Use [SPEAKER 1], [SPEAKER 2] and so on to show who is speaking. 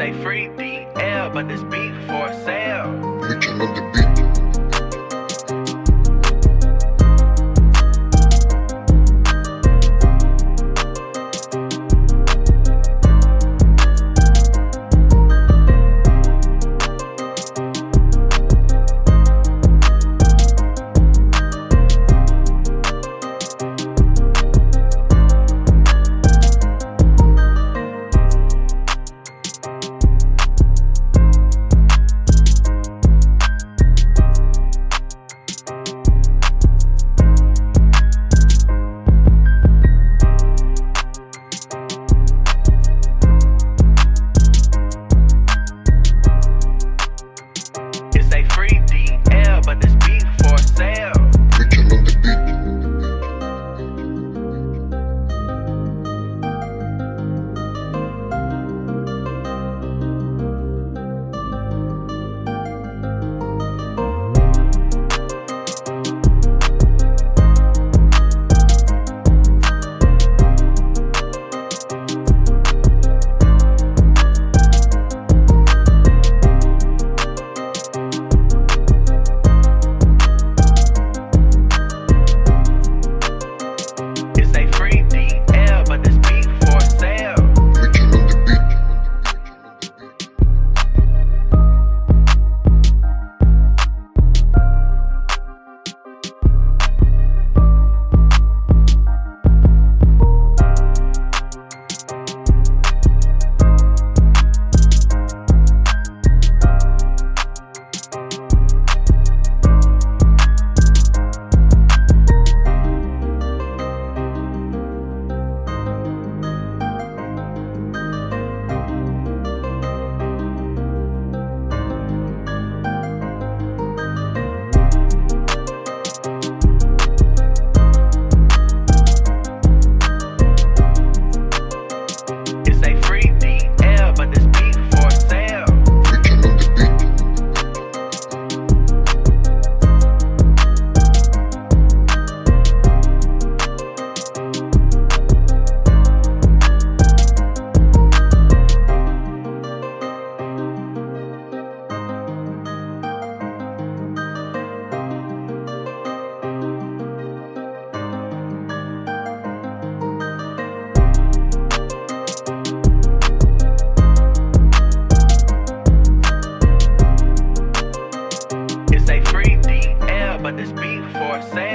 [SPEAKER 1] say free DL, but this beat for sale.
[SPEAKER 2] Bitch, I love the beat.
[SPEAKER 1] but this Say free DL, but this beat for sale.